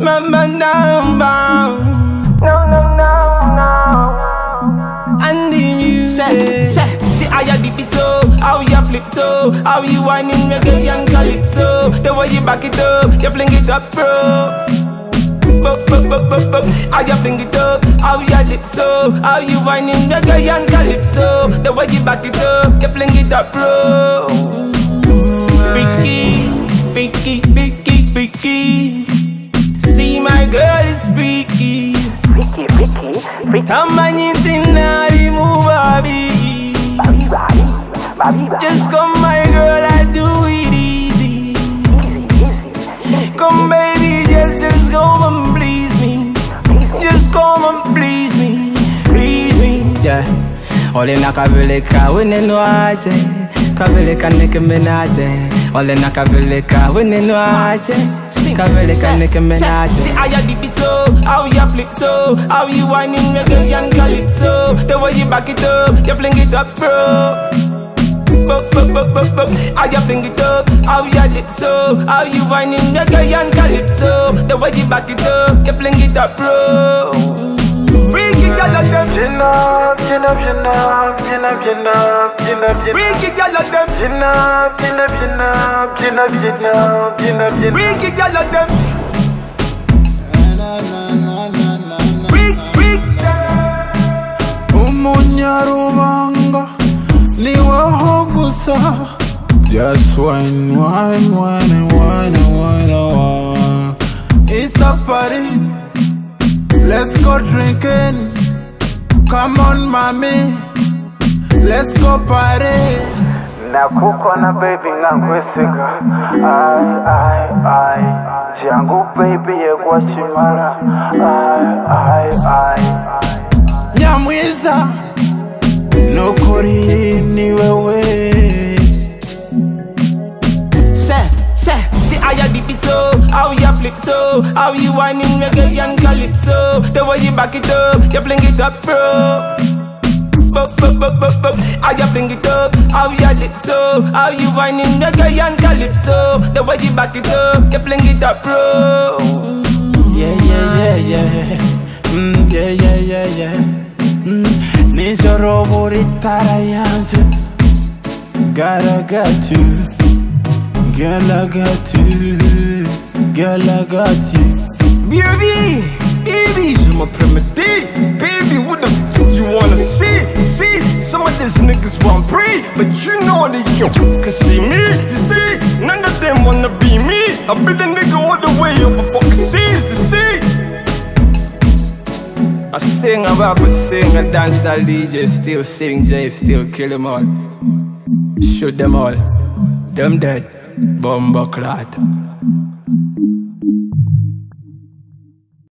Mama number. No, no, no, no. And the music. Say, say, see how you dip it so, how you flip so, how you whining reggae and calypso. The way you back it up, you fling it up, bro. Bup, bup, bup, bup, bup. How you fling it up, how you dip so, how you whining reggae and calypso. The way you back it up, you fling it up, bro. Freaky, freaky, freaky, freaky. Freaky. Tamanyiti nari mubabi. Just come my girl, I do it easy. Come baby, just, just come and please me Just come and please me, please me Yeah, ole nakapeleka wenenwaje kapeleka Nicki Minaj ole nakapeleka wenenwaje kapeleka Nicki Minaj See how you dip it so, how you flip so How you whining reggae and calypso. The way you back it up, you fling it up bro. Bup, bup, bup, bup, bup. How you fling it up, how you dip so How you whining reggae and calypso. The way you back it up, you fling it up bro gin up, gin up, gin up, gin up, gin up, gin up. Freaky girl of them Gin up, gin up, gin up, gin up, gin up, gin up, gin up. Freaky girl of them Freak, freak umunyarubanga niweho gusa just wine wine wine wine wine wine it's a party let's go drinking come on mami, let's go party. Nakukona baby ngankwesiga ai ai ai. Jangu baby yekwachimala ai ai ai. Nyamwiza. Nukuri ni flip so, how you whining reggae and calypso. The way you back it up, you fling it up, bro. Bup, bup, bup, bup, bup. How you fling it up, how you dip so, how you whining reggae and calypso. The way you back it up, you fling it up, bro. Yeah, yeah, yeah, yeah. Mm, yeah, yeah, yeah, yeah. Mm, nijoro buri tara yanze. Gotta got you. Girl, I got you. Girl, I got you. Baby, baby, je me permettais. Baby, what the f you wanna see? See, some of these niggas want free, but you know that you can see me. You see, none of them wanna be me. I be the nigga all the way up a fucking seas. You see. I sing, I rap, I sing, I dance, I DJ, still sing, J, still kill them all. Shoot them all. Them dead, bomba clot.